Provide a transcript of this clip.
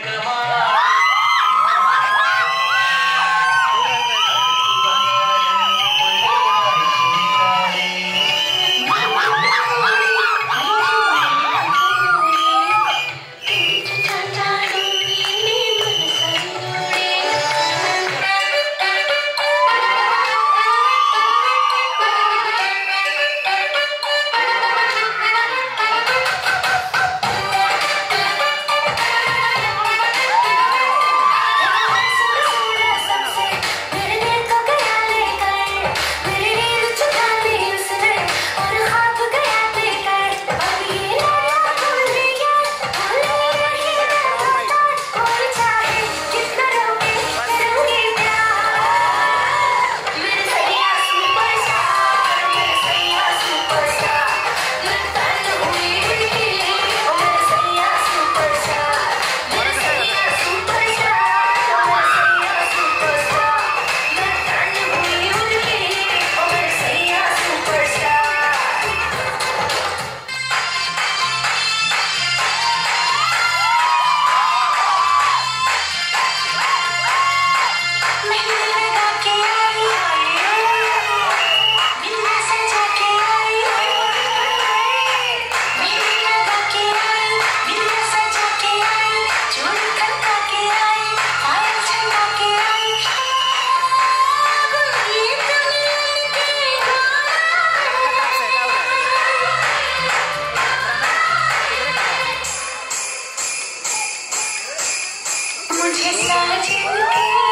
Hare Christmas.